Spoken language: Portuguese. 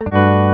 Música